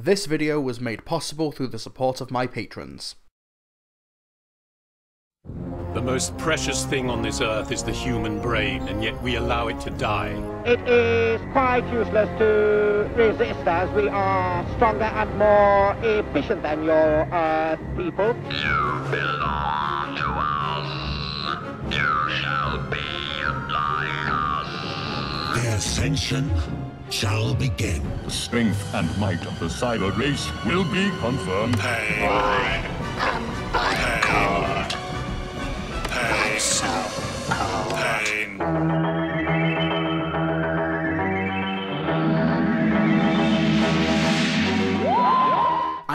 This video was made possible through the support of my patrons. The most precious thing on this earth is the human brain, and yet we allow it to die. It is quite useless to resist as we are stronger and more efficient than your Earth people. You belong to us. You shall be like us. The ascension shall begin. The strength and might of the cyber race will be confirmed. Pain. Pain. Cold. Pain. So cold. Pain.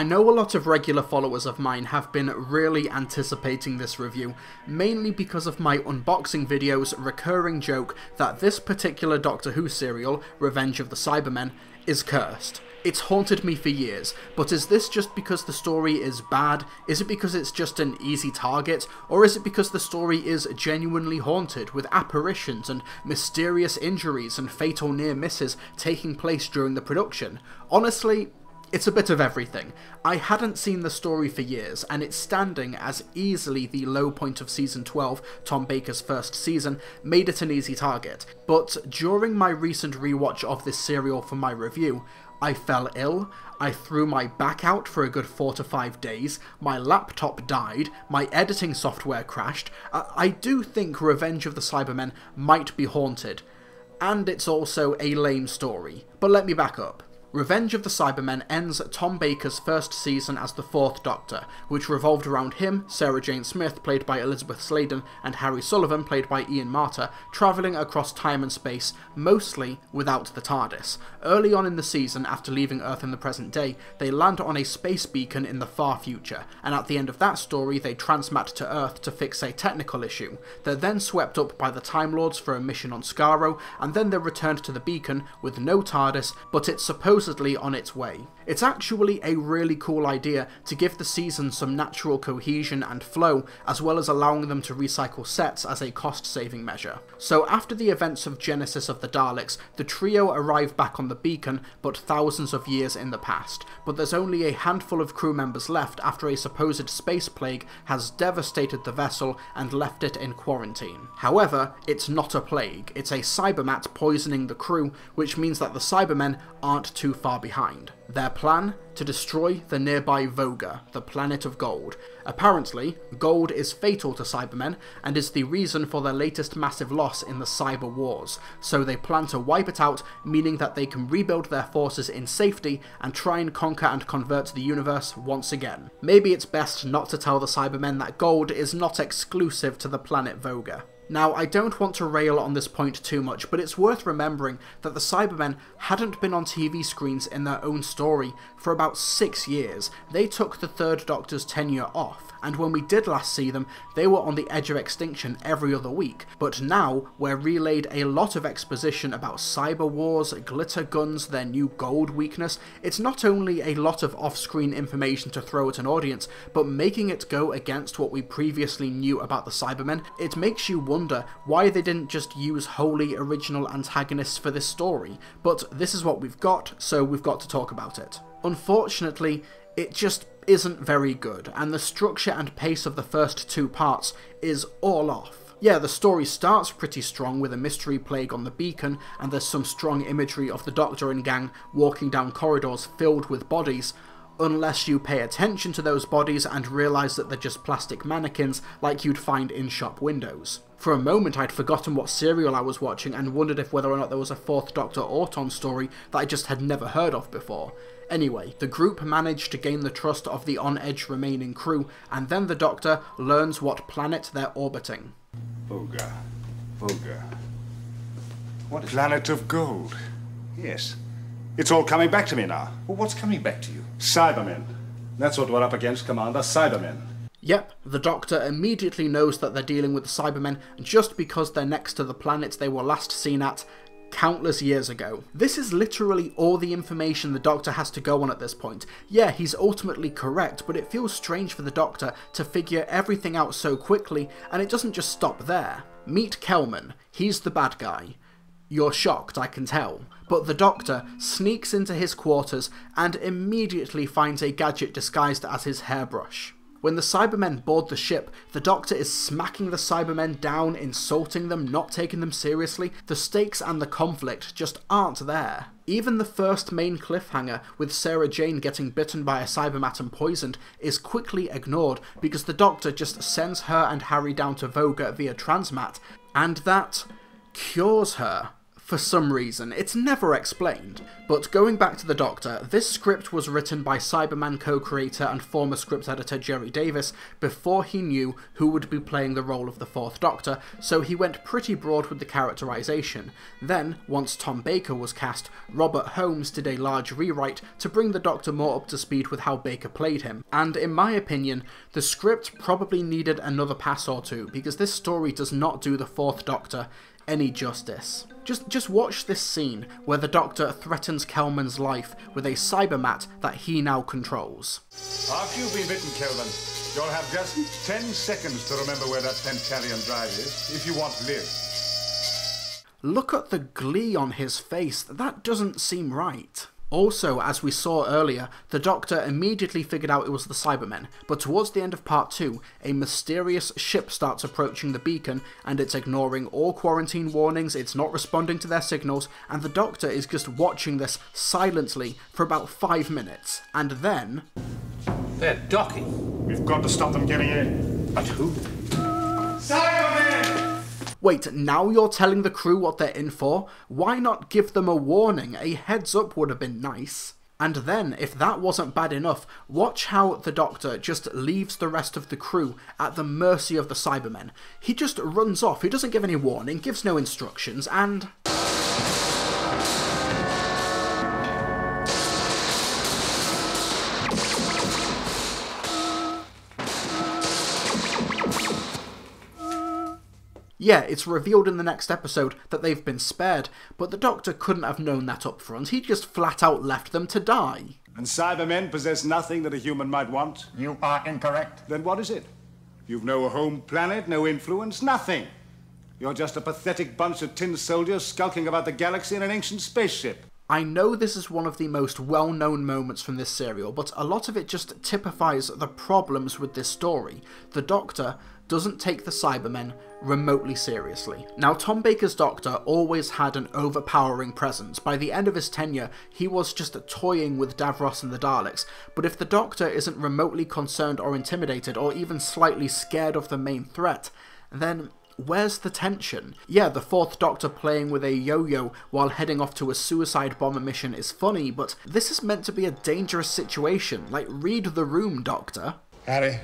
I know a lot of regular followers of mine have been really anticipating this review, mainly because of my unboxing videos' recurring joke that this particular Doctor Who serial, Revenge of the Cybermen, is cursed. It's haunted me for years, but is this just because the story is bad? Is it because it's just an easy target? Or is it because the story is genuinely haunted, with apparitions and mysterious injuries and fatal near misses taking place during the production? Honestly, it's a bit of everything. I hadn't seen the story for years, and it's standing as easily the low point of season 12, Tom Baker's first season, made it an easy target. But during my recent rewatch of this serial for my review, I fell ill, I threw my back out for a good 4 to 5 days, my laptop died, my editing software crashed. I, I do think Revenge of the Cybermen might be haunted. And it's also a lame story. But let me back up. Revenge of the Cybermen ends Tom Baker's first season as the Fourth Doctor, which revolved around him, Sarah Jane Smith, played by Elizabeth Sladen, and Harry Sullivan, played by Ian Marter, travelling across time and space, mostly without the TARDIS. Early on in the season, after leaving Earth in the present day, they land on a space beacon in the far future, and at the end of that story, they transmat to Earth to fix a technical issue. They're then swept up by the Time Lords for a mission on Skaro, and then they're returned to the beacon with no TARDIS, but it's supposed supposedly on its way. It's actually a really cool idea to give the season some natural cohesion and flow, as well as allowing them to recycle sets as a cost saving measure. So after the events of Genesis of the Daleks, the trio arrive back on the beacon, but thousands of years in the past. But there's only a handful of crew members left after a supposed space plague has devastated the vessel and left it in quarantine. However, it's not a plague, it's a cybermat poisoning the crew, which means that the Cybermen aren't too far behind. Their plan? To destroy the nearby Voga, the planet of gold. Apparently, gold is fatal to Cybermen and is the reason for their latest massive loss in the Cyber Wars, so they plan to wipe it out, meaning that they can rebuild their forces in safety and try and conquer and convert the universe once again. Maybe it's best not to tell the Cybermen that gold is not exclusive to the planet Voga. Now, I don't want to rail on this point too much, but it's worth remembering that the Cybermen hadn't been on TV screens in their own story for about six years. They took the Third Doctor's tenure off, and when we did last see them, they were on the edge of extinction every other week. But now, we're relayed a lot of exposition about cyber wars, glitter guns, their new gold weakness. It's not only a lot of off-screen information to throw at an audience, but making it go against what we previously knew about the Cybermen, it makes you wonder why they didn't just use wholly original antagonists for this story. But this is what we've got, so we've got to talk about it. Unfortunately, it just isn't very good, and the structure and pace of the first two parts is all off. Yeah, the story starts pretty strong with a mystery plague on the beacon, and there's some strong imagery of the Doctor and gang walking down corridors filled with bodies, unless you pay attention to those bodies and realise that they're just plastic mannequins like you'd find in shop windows. For a moment I'd forgotten what serial I was watching and wondered if whether or not there was a fourth Doctor Auton story that I just had never heard of before. Anyway, the group managed to gain the trust of the on-edge remaining crew, and then the Doctor learns what planet they're orbiting. Voga. Voga. What Planet of gold. Yes. It's all coming back to me now. Well, what's coming back to you? Cybermen. That's what we're up against, Commander. Cybermen. Yep, the Doctor immediately knows that they're dealing with the Cybermen just because they're next to the planet they were last seen at countless years ago. This is literally all the information the Doctor has to go on at this point. Yeah, he's ultimately correct, but it feels strange for the Doctor to figure everything out so quickly, and it doesn't just stop there. Meet Kelman. He's the bad guy. You're shocked, I can tell. But the Doctor sneaks into his quarters and immediately finds a gadget disguised as his hairbrush. When the Cybermen board the ship, the Doctor is smacking the Cybermen down, insulting them, not taking them seriously. The stakes and the conflict just aren't there. Even the first main cliffhanger, with Sarah Jane getting bitten by a Cybermat and poisoned, is quickly ignored because the Doctor just sends her and Harry down to Voga via Transmat, and that cures her for some reason. It's never explained. But going back to the Doctor, this script was written by Cyberman co-creator and former script editor Gerry Davis before he knew who would be playing the role of the Fourth Doctor, so he went pretty broad with the characterization. Then, once Tom Baker was cast, Robert Holmes did a large rewrite to bring the Doctor more up to speed with how Baker played him. And in my opinion, the script probably needed another pass or two, because this story does not do the Fourth Doctor any justice. Just just watch this scene where the Doctor threatens Kelman's life with a cybermat that he now controls. After you've been bitten, Kelman, you'll have just ten seconds to remember where that Pentalion drive is, if you want to live. Look at the glee on his face, that doesn't seem right. Also, as we saw earlier, the Doctor immediately figured out it was the Cybermen, but towards the end of part 2, a mysterious ship starts approaching the beacon, and it's ignoring all quarantine warnings, it's not responding to their signals, and the Doctor is just watching this silently for about 5 minutes, and then... They're docking. We've got to stop them getting in. But who? Cybermen! Wait, now you're telling the crew what they're in for? Why not give them a warning? A heads up would have been nice. And then, if that wasn't bad enough, watch how the Doctor just leaves the rest of the crew at the mercy of the Cybermen. He just runs off, he doesn't give any warning, gives no instructions, and... Yeah, it's revealed in the next episode that they've been spared, but the Doctor couldn't have known that up front. He just flat out left them to die. And Cybermen possess nothing that a human might want? You are incorrect. Then what is it? You've no home planet, no influence, nothing. You're just a pathetic bunch of tin soldiers skulking about the galaxy in an ancient spaceship. I know this is one of the most well known moments from this serial, but a lot of it just typifies the problems with this story. The Doctor doesn't take the Cybermen remotely seriously. Now, Tom Baker's Doctor always had an overpowering presence. By the end of his tenure, he was just toying with Davros and the Daleks, but if the Doctor isn't remotely concerned or intimidated, or even slightly scared of the main threat, then Where's the tension? Yeah, the fourth Doctor playing with a yo-yo while heading off to a suicide bomber mission is funny, but this is meant to be a dangerous situation. Like, read the room, Doctor. Harry.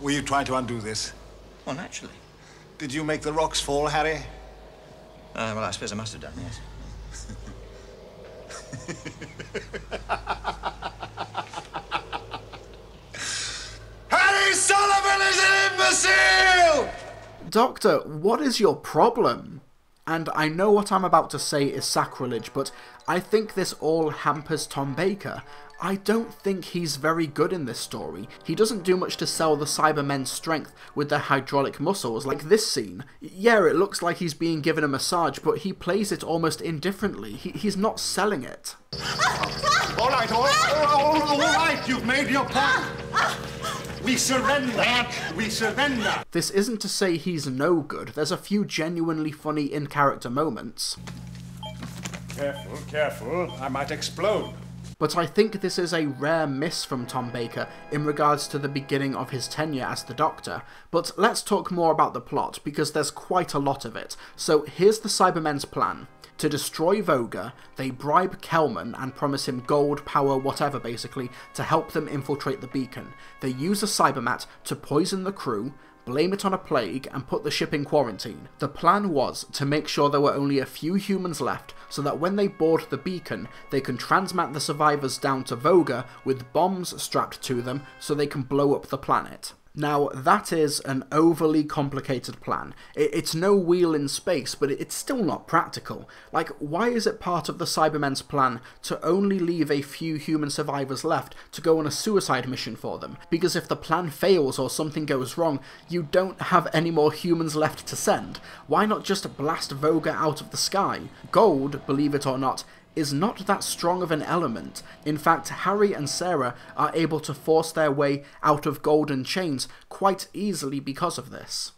Were you trying to undo this? Well, naturally. Did you make the rocks fall, Harry? Uh, well, I suppose I must have done, yes. Harry Sullivan is an imbecile! Doctor, what is your problem? And I know what I'm about to say is sacrilege, but I think this all hampers Tom Baker. I don't think he's very good in this story. He doesn't do much to sell the Cybermen's strength with their hydraulic muscles, like this scene. Yeah, it looks like he's being given a massage, but he plays it almost indifferently. He, he's not selling it. All right, all, all, all right, you've made your point. We surrender. We surrender. This isn't to say he's no good. There's a few genuinely funny in-character moments. Careful, careful. I might explode. But I think this is a rare miss from Tom Baker in regards to the beginning of his tenure as the Doctor. But let's talk more about the plot, because there's quite a lot of it. So here's the Cybermen's plan. To destroy Voga, they bribe Kelman and promise him gold, power, whatever basically, to help them infiltrate the beacon. They use a cybermat to poison the crew, blame it on a plague, and put the ship in quarantine. The plan was to make sure there were only a few humans left so that when they board the beacon, they can transmat the survivors down to Voga with bombs strapped to them so they can blow up the planet. Now, that is an overly complicated plan. It's no wheel in space, but it's still not practical. Like, why is it part of the Cybermen's plan to only leave a few human survivors left to go on a suicide mission for them? Because if the plan fails or something goes wrong, you don't have any more humans left to send. Why not just blast Voga out of the sky? Gold, believe it or not, is not that strong of an element. In fact, Harry and Sarah are able to force their way out of golden chains quite easily because of this.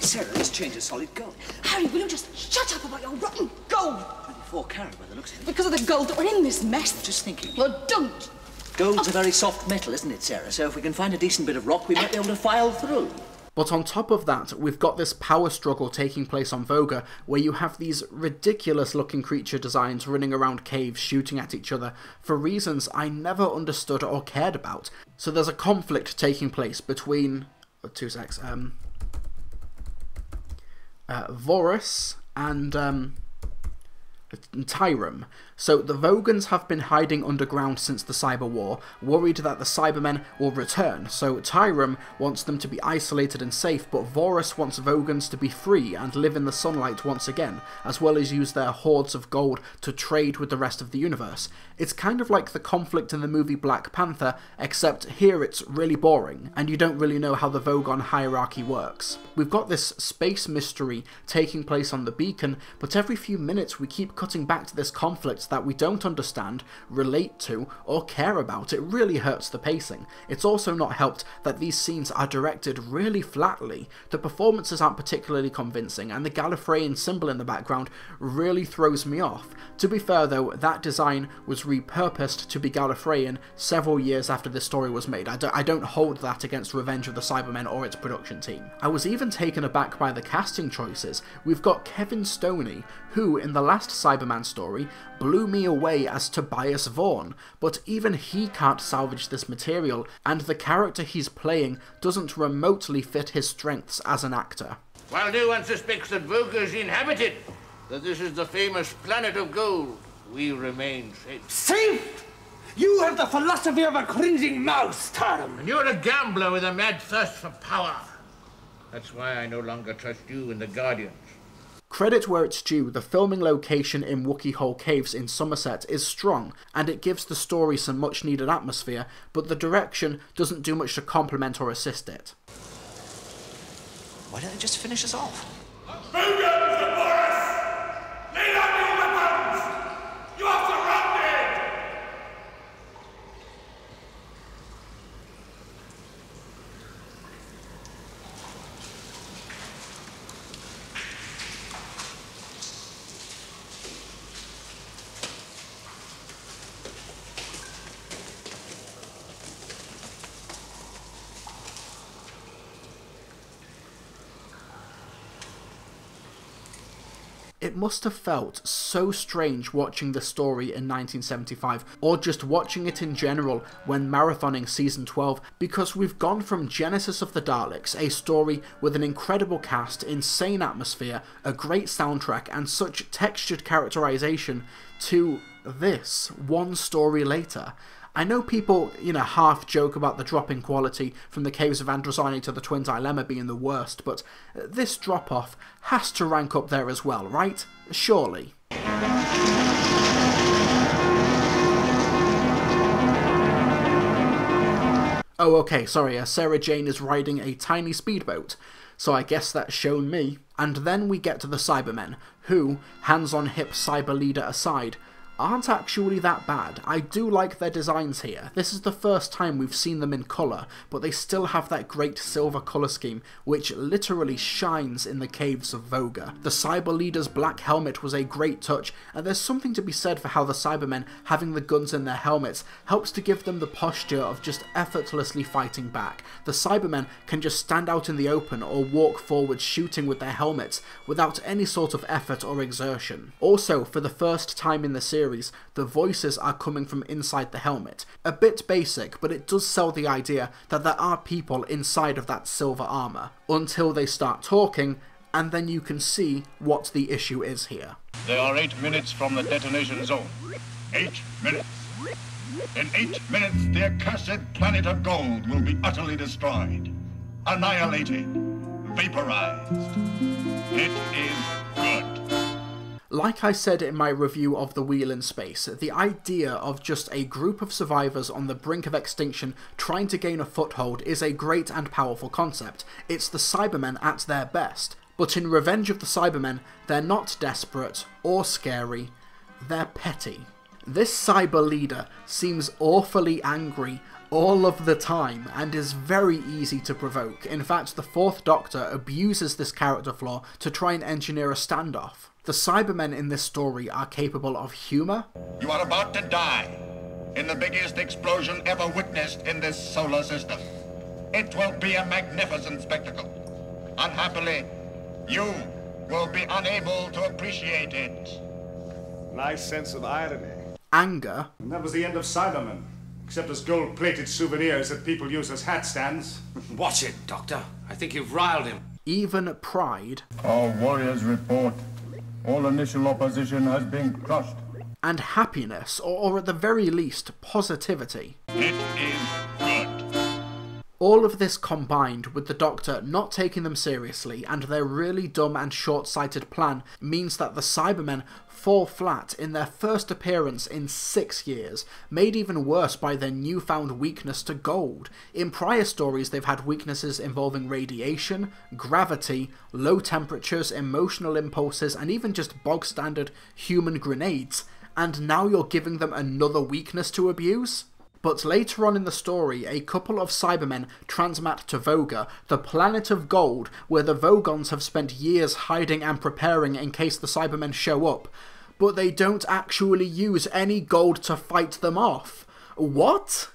Sarah, this change is solid gold. Harry, will you just shut up about your rotten gold? 24 carat by the looks of it. Because of the gold that we're in this mess. I'm Just thinking. Well, don't. Gold's a oh. very soft metal, isn't it, Sarah? So if we can find a decent bit of rock, we might be able to file through. But on top of that, we've got this power struggle taking place on Voga, where you have these ridiculous looking creature designs running around caves shooting at each other for reasons I never understood or cared about. So there's a conflict taking place between. Oh, two secs. Um, uh, Vorus and. Um, Tyrum. So the Vogans have been hiding underground since the Cyber War, worried that the Cybermen will return. So Tyrum wants them to be isolated and safe, but Vorus wants Vogans to be free and live in the sunlight once again, as well as use their hoards of gold to trade with the rest of the universe. It's kind of like the conflict in the movie Black Panther, except here it's really boring, and you don't really know how the Vogan hierarchy works. We've got this space mystery taking place on the beacon, but every few minutes we keep cutting back to this conflict that we don't understand, relate to, or care about. It really hurts the pacing. It's also not helped that these scenes are directed really flatly. The performances aren't particularly convincing, and the Gallifreyan symbol in the background really throws me off. To be fair though, that design was repurposed to be Gallifreyan several years after this story was made. I don't, I don't hold that against Revenge of the Cybermen or its production team. I was even taken aback by the casting choices. We've got Kevin Stoney, who, in the last Cyberman story, blew me away as Tobias Vaughn, but even he can't salvage this material, and the character he's playing doesn't remotely fit his strengths as an actor. While no one suspects that Voga is inhabited, that this is the famous planet of gold, we remain safe. Safe? You have the philosophy of a cringing mouse, Tyrum. And you're a gambler with a mad thirst for power. That's why I no longer trust you and the Guardians. Credit where it's due, the filming location in Wookey Hole Caves in Somerset is strong, and it gives the story some much needed atmosphere, but the direction doesn't do much to complement or assist it. Why don't they just finish us off? Must have felt so strange watching the story in 1975, or just watching it in general when marathoning season 12, because we've gone from Genesis of the Daleks, a story with an incredible cast, insane atmosphere, a great soundtrack, and such textured characterization, to this, one story later. I know people, you know, half joke about the drop in quality from the Caves of Androzani to the Twin Dilemma being the worst, but this drop off has to rank up there as well, right? Surely. Oh, okay, sorry, uh, Sarah Jane is riding a tiny speedboat, so I guess that's shown me. And then we get to the Cybermen, who, hands on hip cyber leader aside, aren't actually that bad. I do like their designs here. This is the first time we've seen them in colour, but they still have that great silver colour scheme, which literally shines in the caves of Voga. The Cyber Leader's black helmet was a great touch, and there's something to be said for how the Cybermen having the guns in their helmets helps to give them the posture of just effortlessly fighting back. The Cybermen can just stand out in the open or walk forward shooting with their helmets without any sort of effort or exertion. Also, for the first time in the series, series, the voices are coming from inside the helmet. A bit basic, but it does sell the idea that there are people inside of that silver armour, until they start talking, and then you can see what the issue is here. They are eight minutes from the detonation zone. Eight minutes. In eight minutes, the accursed planet of gold will be utterly destroyed. annihilated, vaporized. It is. Like I said in my review of The Wheel in Space, the idea of just a group of survivors on the brink of extinction trying to gain a foothold is a great and powerful concept. It's the Cybermen at their best. But in Revenge of the Cybermen, they're not desperate or scary, they're petty. This cyber leader seems awfully angry all of the time and is very easy to provoke. In fact, the Fourth Doctor abuses this character flaw to try and engineer a standoff. The Cybermen in this story are capable of humour. You are about to die in the biggest explosion ever witnessed in this solar system. It will be a magnificent spectacle. Unhappily, you will be unable to appreciate it. Nice sense of irony. Anger. And that was the end of Cybermen. Except as gold-plated souvenirs that people use as hat stands. Watch it, Doctor. I think you've riled him. Even pride. Our warriors report all initial opposition has been crushed. And happiness, or, or at the very least, positivity. It is good. All of this combined with the Doctor not taking them seriously and their really dumb and short sighted plan means that the Cybermen fall flat in their first appearance in six years, made even worse by their newfound weakness to gold. In prior stories, they've had weaknesses involving radiation, gravity, low temperatures, emotional impulses, and even just bog standard human grenades, and now you're giving them another weakness to abuse? But later on in the story, a couple of Cybermen transmat to Voga, the planet of gold, where the Vogans have spent years hiding and preparing in case the Cybermen show up, but they don't actually use any gold to fight them off. What?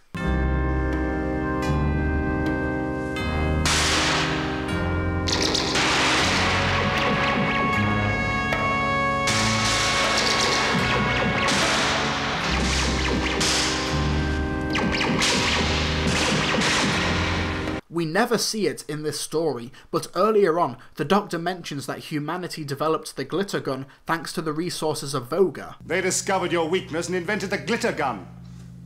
Never see it in this story, but earlier on, the Doctor mentions that humanity developed the glitter gun thanks to the resources of Voga. They discovered your weakness and invented the glitter gun.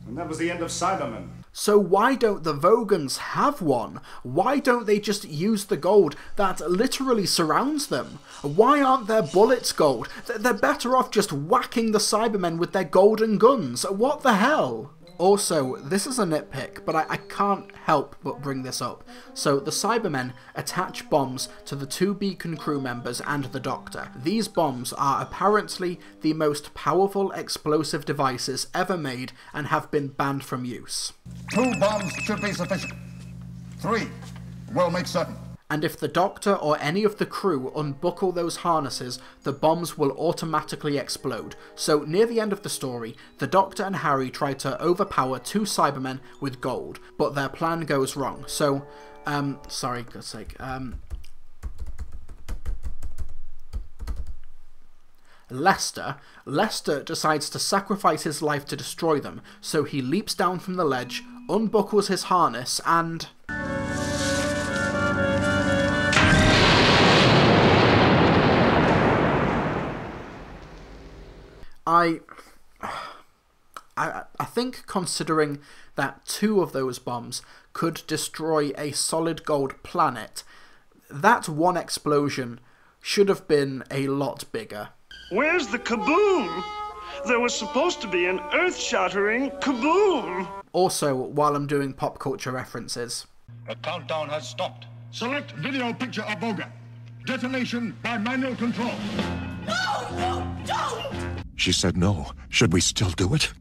And that was the end of Cybermen. So why don't the Vogans have one? Why don't they just use the gold that literally surrounds them? Why aren't their bullets gold? They're better off just whacking the Cybermen with their golden guns. What the hell? Also, this is a nitpick, but I, I, can't help but bring this up. So, the Cybermen attach bombs to the two Beacon crew members and the Doctor. These bombs are apparently the most powerful explosive devices ever made and have been banned from use. Two bombs should be sufficient. Three We'll make certain. And if the Doctor or any of the crew unbuckle those harnesses, the bombs will automatically explode. So, near the end of the story, the Doctor and Harry try to overpower two Cybermen with gold, but their plan goes wrong. So, um, sorry, God's sake, um, Lester, Lester decides to sacrifice his life to destroy them, so he leaps down from the ledge, unbuckles his harness, and... I, I, I think considering that two of those bombs could destroy a solid gold planet, that one explosion should have been a lot bigger. Where's the kaboom? There was supposed to be an earth-shattering kaboom. Also, while I'm doing pop culture references. The countdown has stopped. Select video picture of Voga. Detonation by manual control. No, don't! She said no. Should we still do it?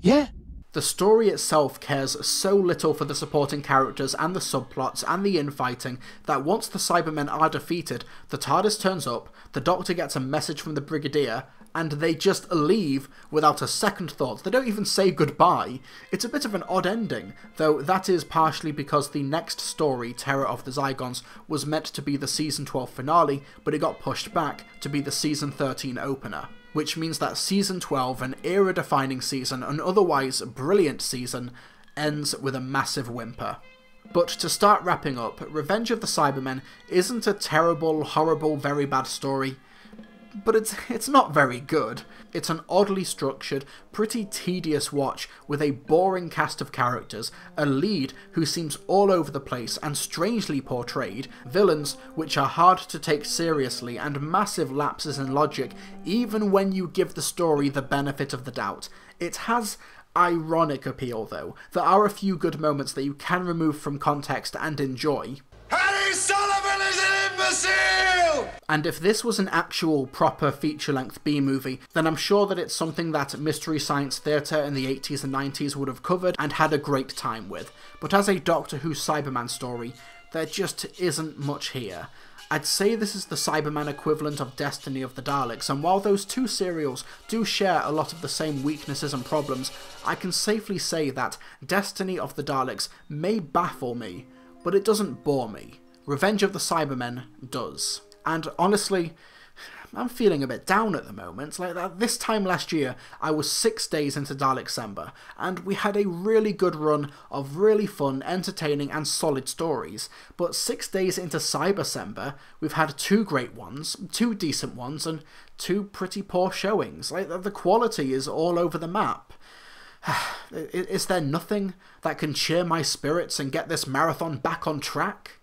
Yeah. The story itself cares so little for the supporting characters and the subplots and the infighting that once the Cybermen are defeated, the TARDIS turns up, the Doctor gets a message from the Brigadier, and they just leave without a second thought. They don't even say goodbye. It's a bit of an odd ending, though that is partially because the next story, Terror of the Zygons, was meant to be the season 12 finale, but it got pushed back to be the season 13 opener which means that Season 12, an era defining season, an otherwise brilliant season, ends with a massive whimper. But to start wrapping up, Revenge of the Cybermen isn't a terrible, horrible, very bad story. But it's it's not very good. It's an oddly structured, pretty tedious watch with a boring cast of characters, a lead who seems all over the place and strangely portrayed, villains which are hard to take seriously, and massive lapses in logic even when you give the story the benefit of the doubt. It has ironic appeal though. There are a few good moments that you can remove from context and enjoy. And if this was an actual proper feature length B movie, then I'm sure that it's something that Mystery Science Theatre in the 80s and 90s would have covered and had a great time with. But as a Doctor Who Cyberman story, there just isn't much here. I'd say this is the Cyberman equivalent of Destiny of the Daleks, and while those two serials do share a lot of the same weaknesses and problems, I can safely say that Destiny of the Daleks may baffle me, but it doesn't bore me. Revenge of the Cybermen does. And honestly, I'm feeling a bit down at the moment. Like that, this time last year, I was six days into Dalek Dalekcember, and we had a really good run of really fun, entertaining, and solid stories. But six days into Cyber Cybercember, we've had two great ones, two decent ones, and two pretty poor showings. Like the quality is all over the map. is there nothing that can cheer my spirits and get this marathon back on track?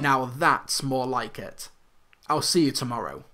Now that's more like it. I'll see you tomorrow.